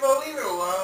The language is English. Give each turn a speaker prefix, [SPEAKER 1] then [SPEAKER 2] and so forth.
[SPEAKER 1] bro. Leave it alone.